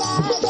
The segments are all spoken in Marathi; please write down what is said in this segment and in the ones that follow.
Thank you.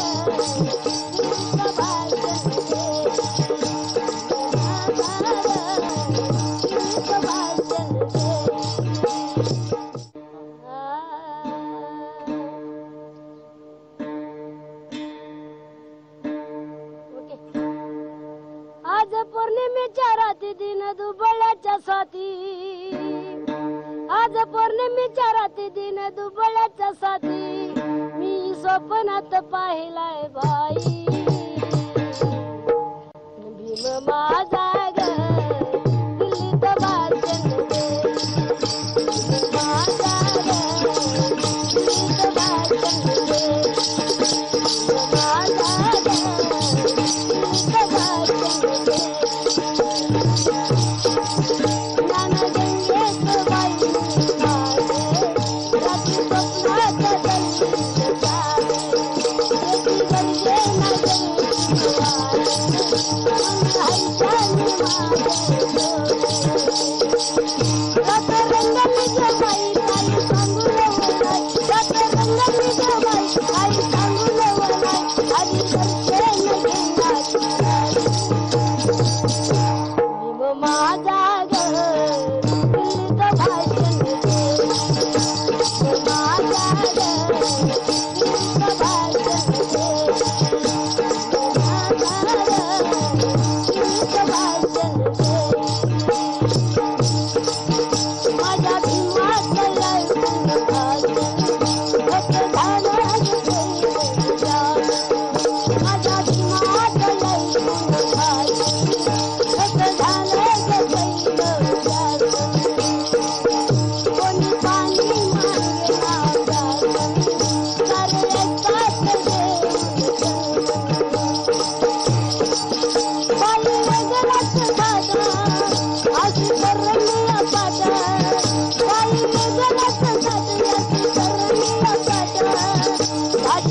Thank you.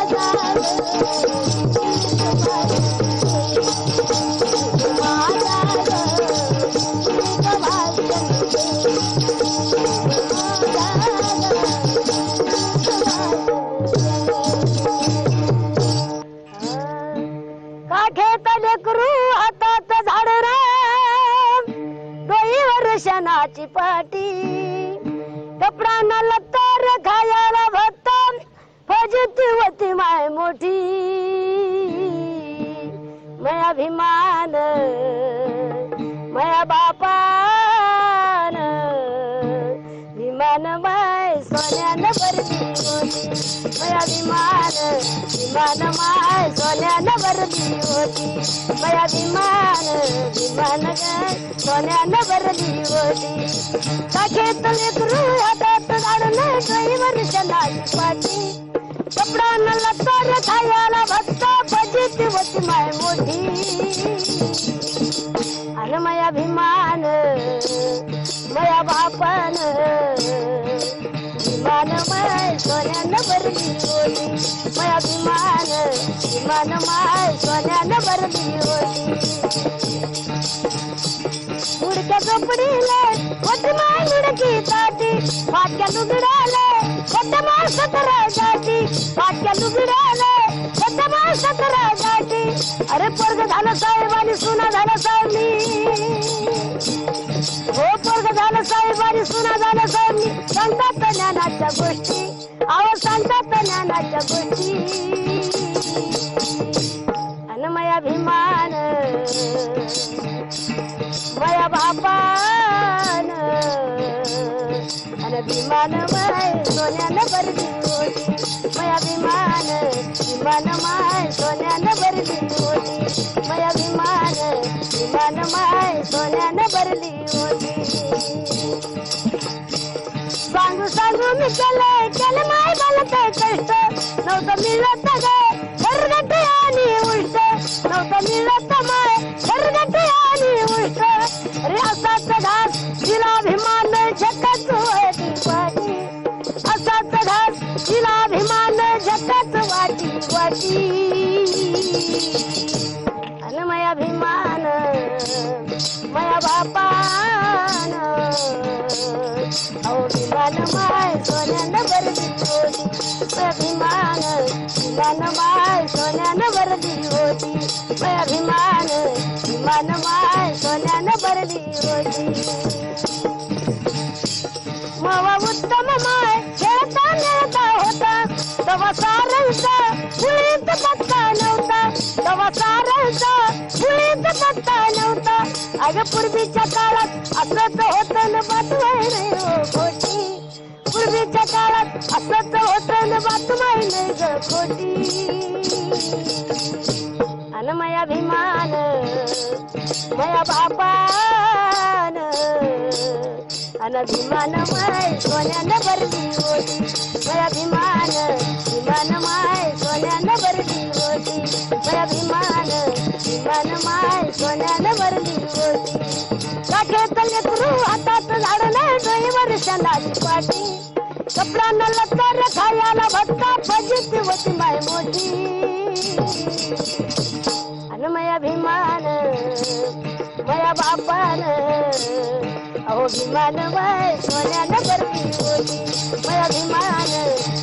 Ajaro, विमान माय सोन्यानं भरली होती बया विमान विमान गाय सोन्यानं भरली होती काखेत लेकरू हातात गाडले काही वर्ष नाही पाठी कपडा न लतर खायला भक्त पजित होती माय मोठी अन माया विमान मया बापन मान माय सोन्यानं भरली होती माय अभिमान मान माय सोन्यानं भरली होती मुडक्या झोपडीले कोट माय मुडकी ताटी फाटक्या लुगडाले कोट माय सतरा जाती फाटक्या लुगडाले कोट माय सतरा जाती अरे पोरग झालं साहेब आणि सुना झालं साहेब मी. सांगतात ज्ञानाच्या गोष्टी. अहो सांगतात ज्ञानाच्या गोष्टी. अनमयाभिमान मया बापान अनभिमान माय सोन्यानं भरली होती. मयाभिमान विमान माय सोन्यानं भरली होती. मयाभिमान विमान माय सोन्यानं भरली होती. केलं केलं माय मला ते कष्ट नव्हतं मिळत गे घरगट आणि उलट. नव्हतं मिळत माय घरगट आणि उलट. रे असाच घास तिला अभिमान झटकत वाटी वाटी असाच घास तिला अभिमान झटकत वाटी वाटी अन मया अभिमान अहो विमान माय सोन्यानं भरली होती मया अभिमान तिला माय सोन्यानं भरली होती मया अभिमान विमान माय सोन्यानं भरली होती मावा उत्तम माय खेळता नेता होता. तवा सारंचा मुळीत पत्ता नव्हता. तवा सारंचा मुळीत पत्ता नव्हता. अगं पूर्वीच्या काळात असंच होतं ना बातमाय नाही असंच होतं न ग खोटी। अन मया अभिमान मया बापान। अन अभिमान माय सोन्यानं भरली होती। मया अभिमान विमान माय सोन्यानं भरली होती। मया अभिमान विमान माय सोन्यानं भरली होती। काठ्यात लेकरू हातात झाडलं डोईवर शेंदाची पाठी कपड्यानं लत्तर खायला भत्ता फजित होती माय मोठी अन मया अभिमान मया बापान अहो विमान माय सोन्यानं करती होती. मया अभिमान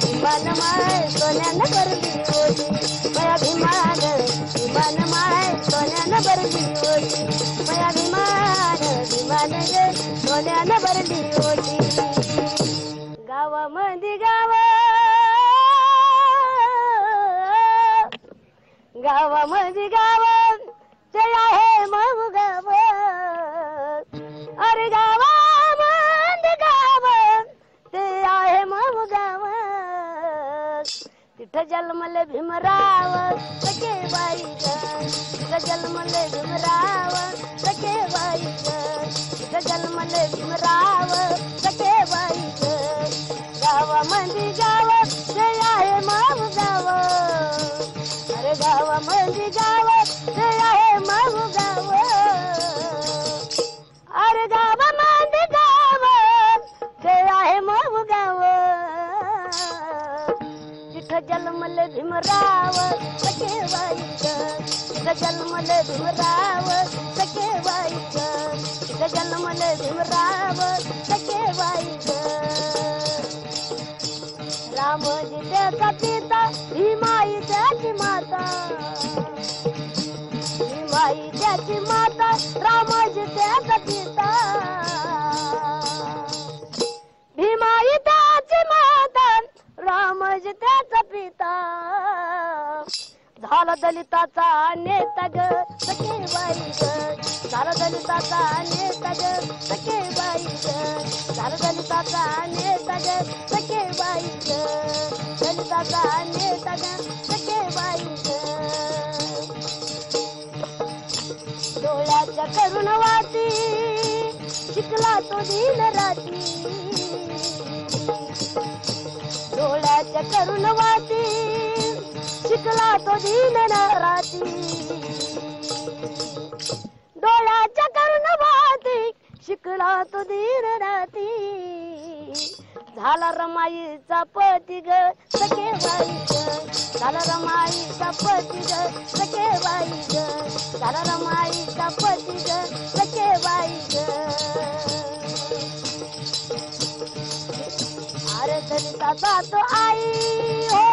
विमान माय सोन्यानं करती होती. मया अभिमान विमान माय सोन्यानं करती होती. मया अभिमान विमान ग सोन्यानं भरली होती. गावा माझी गाव ते आहे माऊ गाव अरे गावा गावामध्ये गाव ते आहे माऊ गाव तिथं जन्मले भीमराव सके बाई ग तिथं जन्मले भीमराव सके बाई ग तिथं जन्मले भीमराव सके भीमराव सखे बाई ग तिथं भीमराव सखे बाई ग तिथं भीमराव सखे बाई ग रामजी त्याचा पिता भीमाई त्याची माता. भीमाई त्याची माता रामजी त्याचा पिता. राम त्याचा पिता. झाला दलिताचा नेता ग सके बाई ग. झाला दलिताचा नेता ग सके बाई ग. झाला दलिताचा नेता ग सके बाई ग. दलिताचा नेता ग सके बाई ग. डोळ्याच्या करुण वाटी शिकला तो दिन राती. डोळ्याच्या करुण वाटी शिकला तो दिन राती डोळ्याच्या करुण वाटी शिकला तो दिन राती झाला रमाईचा पती ग सके बाई झाला रमाईचा पती ग सके बाई झाला रमाईचा पती ग सके बाई ग अरे आई हो।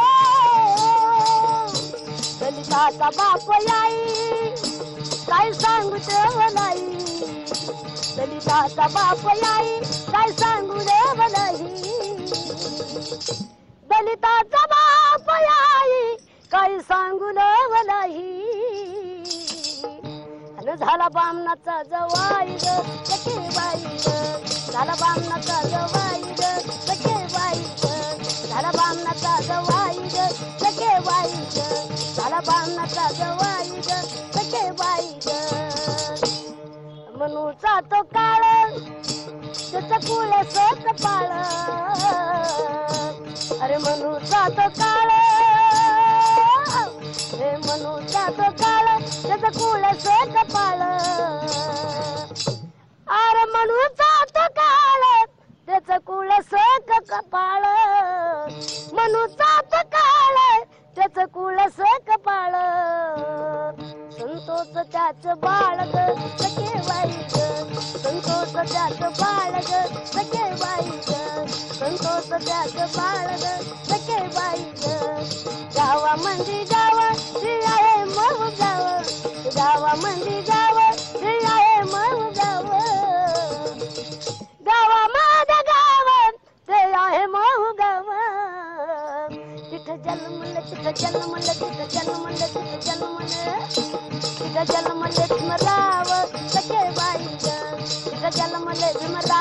कलिताचा बाप आई। काय सांगू देव नाही कलिताचा बाप आई काय सांगू देव नाही दलिताचा बाप आई काय सांगू देव नाही झाला बामनाचा जवाई ग सखे बाई ग झाला बामनाचा जवाई ग सखे झाला बामणाचा जवाई ग सखे बाई ग. झाला बामणाचा जवाई ग सखे बाई ग. मनूचा तो काळ त्याचं कुळ सत पाळ. अरे मनूचा तो काळ हे मनूचा तो काळ त्याचं कुळ सत पाळ. अरे मनूचा तो काळ त्याचं कुळ सोक कपाळ. म्हणू तो काळ त्याच कुळ कपाळ संतोष त्याच बाळ ग सखे बाई ग संतोष त्याच बाळ ग सखे बाई ग संतोष त्याच बाळ ग सखे बाई ग गावा मंदी जावा श्री आहे मऊ गाव. गावा मंदी गाव श्री गाव तिथं जन्मलं तिथं जन्मलं तिथं जन्मलं तिथं जन्मलं तिथं जन्मले भीमराव सखे बाई ग. तिथं जन्मले भीमराव.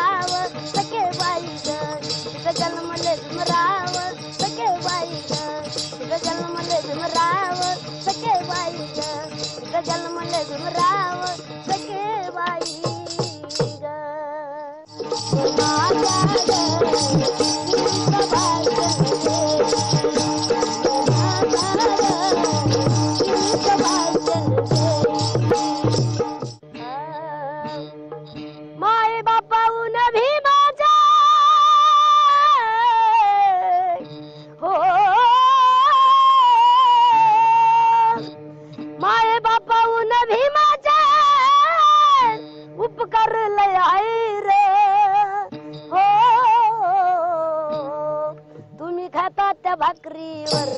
त्या भाकरीवर.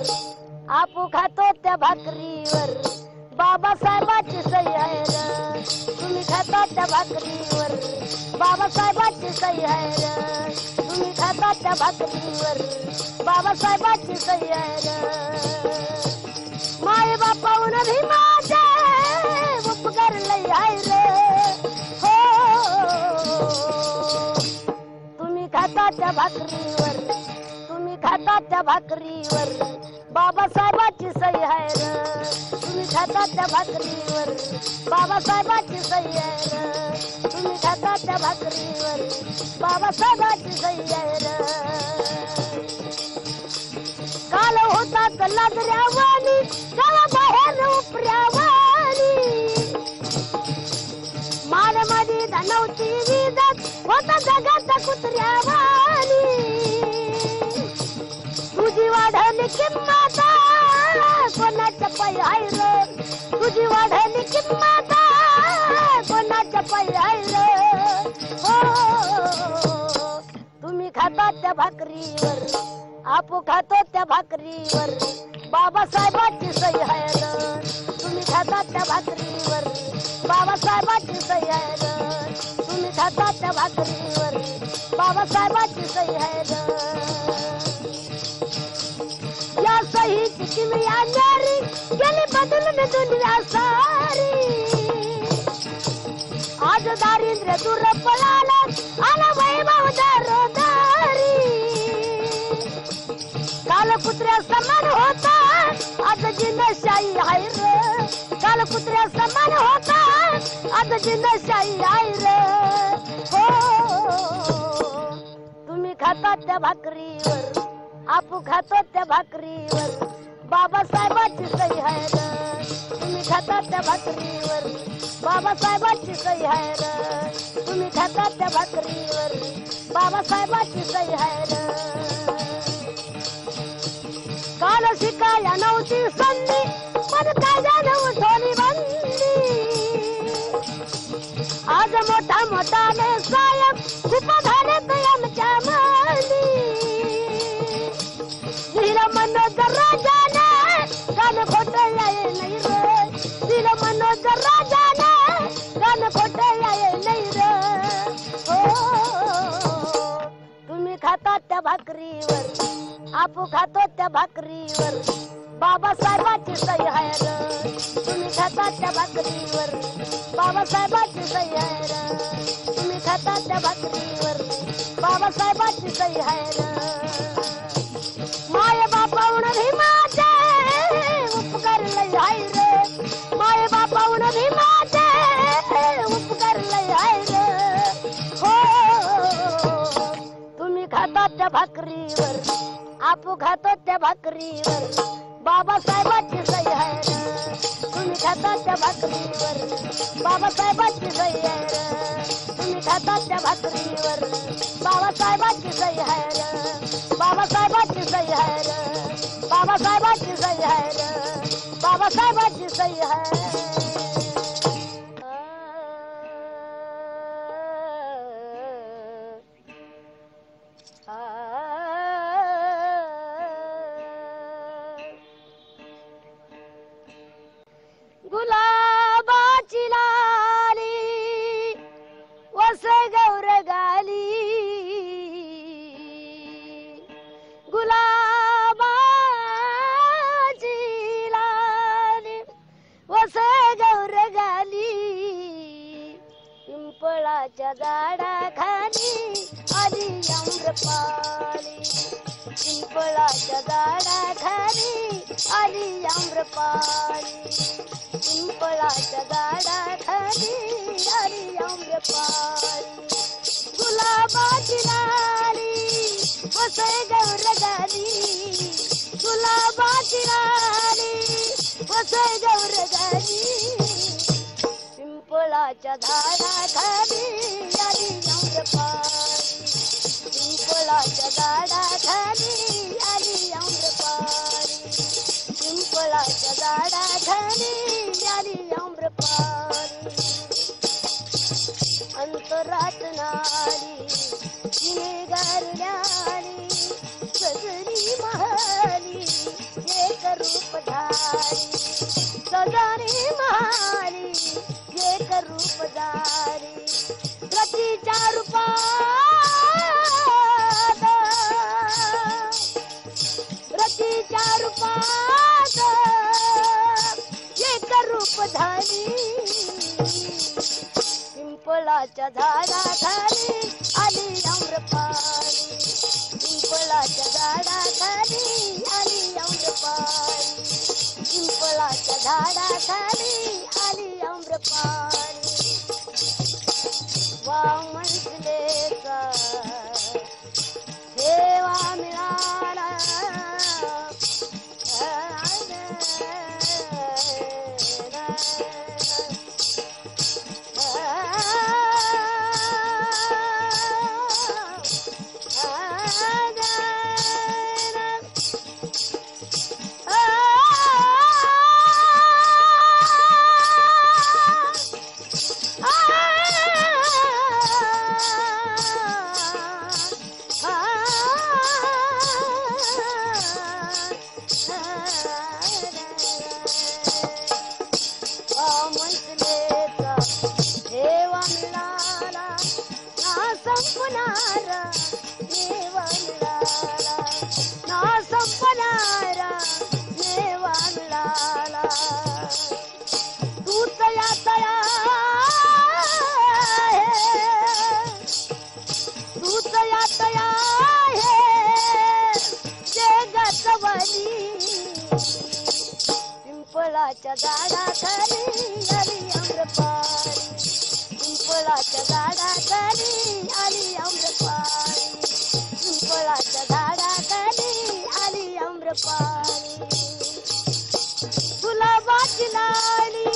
आपू खातो त्या भाकरीवर. बाबासाहेबाची सही आहे र. तुम्ही खाता त्या भाकरीवर. बाबासाहेबाची सही आहे र. तुम्ही खाता त्या भाकरीवर. बाबासाहेबाची सही आहे र. माय बापाहून भीमाचे उपकार लई आहे रे. हो. तुम्ही खाता त्या भाकरीवर. खाताच्या भाकरीवर बाबासाहेबाची सही आहे र. तुम्ही खाताच्या भाकरीवर बाबासाहेबाची सही आहे र. तुम्ही खाताच्या भाकरीवर बाबासाहेबाची सही आहे र. काल होता लाजऱ्यावानी काल बाहेर उपऱ्यावानी. मानमध्ये धनवती विदत होता जगाचा कुत्र्यावा. वाढली किंमत. कोणाच्या पायी आहे रे? तुझी वाढली किंमत. कोणाच्या पायी आहे रे? हो. तुम्ही खाता त्या भाकरीवर. आपू खातो त्या भाकरीवर. बाबासाहेबाची सही आहे तुम्ही खाता त्या भाकरीवर. बाबासाहेबाची सही आहे तुम्ही खाता त्या भाकरीवर. बाबासाहेबाची सही आहे सही या सहीची किमया न्यारी गेली बदलून दुनिया सारी। आज दारिद्र्य दूर पळाला आला वैभव दारोदारी। काल कुत्र्या समान होता आज जिनशाही आहे रे। काल कुत्र्या समान होता आज जिनशाही आहे रे। हो तुम्ही खाता त्या भाकरीवर। आपू खातो त्या भाकरीवर. बाबासाहेबाची सही आहे तुम्ही खाता त्या भाकरीवर. बाबासाहेबाची सही आहे तुम्ही खाता त्या भाकरीवर. बाबासाहेबाची सही आहे काल शिकाया नव्हती संधी पण काय जाणव उठवली बंदी. आज मोठा मोठा खातात त्या भाकरीवर. आपू खातो त्या भाकरीवर. बाबासाहेबाची सही आहे र. तुम्ही खाता त्या भाकरीवर. बाबासाहेबाची सही आहे तुम्ही खाता त्या भाकरीवर. बाबासाहेबाची सही आहे आपू खातो त्या भाकरीवर. बाबासाहेबाची सही आहे तुम्ही खाता त्या भाकरीवर. बाबासाहेबाची सही आहे तुम्ही खाता त्या भाकरीवर. बाबासाहेबाची सही आहे बाबासाहेबाची सही आहे बाबासाहेबाची सही आहे बाबासाहेबाची सही आहे झाडाखाली आली आम्रपाली. पिंपळाच्या झाडाखाली आली आम्रपाली. पिंपळाच्या झाडाखाली आली आम्रपाली. गुलाबाची राणी वसय गौर गाली गुलाबाची राणी वसय गौर गाली पिंपळाच्या झाडाखाली आली आम्रपाली. पिंपळाच्या झाडाखाली आली आम्रपाली पिंपळाच्या झाडाखाली आली आम्रपाली. रूप धारी रतीच्या रूपात. रतीच्या रूपात एक रूप धारी पिंपळाच्या झाडाखाली आली आम्रपाली. पिंपळाच्या झाडाखाली आली आम्रपाली. पिंपळाच्या धारी आली आम्रपाली. पिंपळाच्या झाडाखाली आली आम्रपाळी. पिंपळाच्या झाडाखाली आली आम्रपाळी. पिंपळाच्या झाडाखाली आली आम्रपाळी. तुला गुलाबाची लाली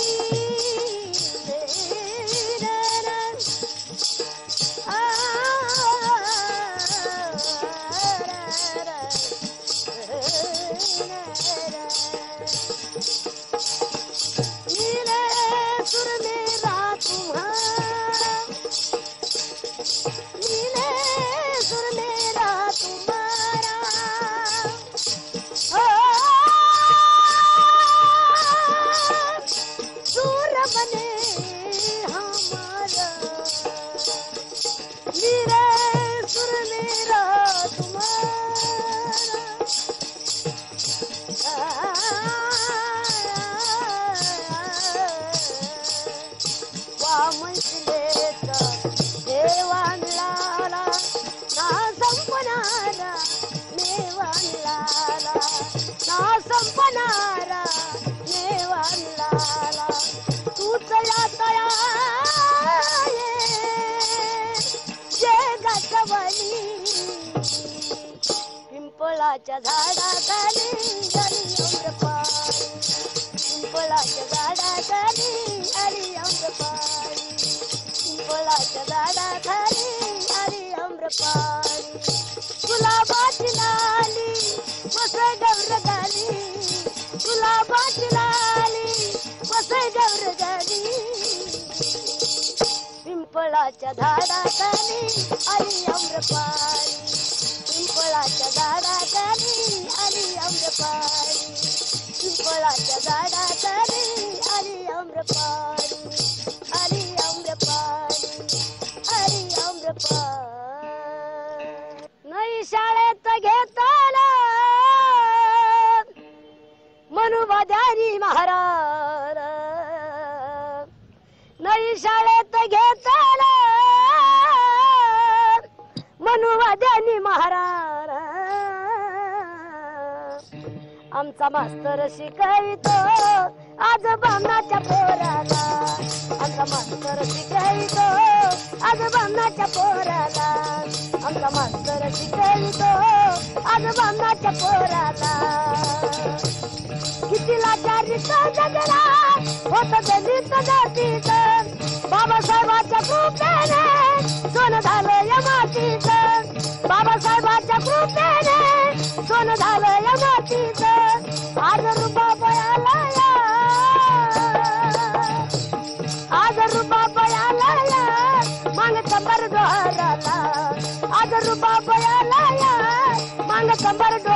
पिंपळाच्या झाडाखाली आली अम्रपाळी पिंपळाच्या झाडाखाली आली अम्रपाळी पिंपळाच्या झाडाखाली आली अम्रपाळी गुलाबाची लाली वसय गौर गाली गुलाबाची लाली वसय गौर गाली पिंपळाच्या झाडाखाली आली अम्रपाळी पिंपळाच्या झाडाखाली आली आम्रपाळी. पिंपळाच्या झाडाखाली आली आम्रपाळी. आली आम्रपाळी. आली आम्रपाळी. नाही शाळेत घेताना मनुवाद्यानी महाराज. नाही शाळेत घेताना मनुवाद्यानी महाराज. आमचा मास्तर शिकायतो आज बामनाच्या पोराला. आमचा मास्तर शिकायतो आज बामणाच्या पोराला आमचा मास्तर शिकायतो आज बामणाच्या पोराला किती लाचारीत जगला होत दलित जातीत बाबासाहेबाच्या कृपेने सोन झालं या मातीत बाबासाहेबाच्या या मांग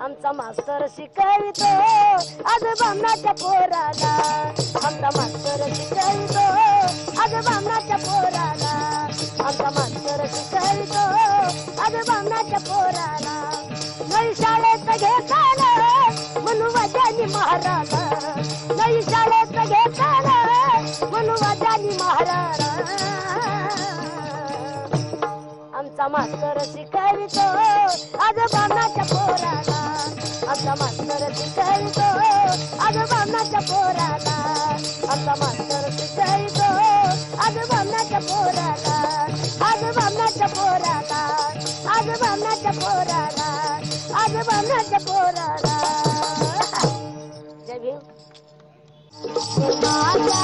आमचा मास्तर शिकवितो आज बामणाच्या पोराला. आमचा मास्तर शिकवितो आज बामणाच्या पोराला. आता मास्तर शिकवितो. आजोबांनाच्या पोराला आता मास्तर शिकवितो. आजोबांनाच्या पोराला आता मास्तर शिकवितो. आजोबांनाच्या पोराला आजोबांनाच्या पोराला आजोबांनाच्या पोराला आजोबांनाच्या पोराला. जय भीम. माझ्या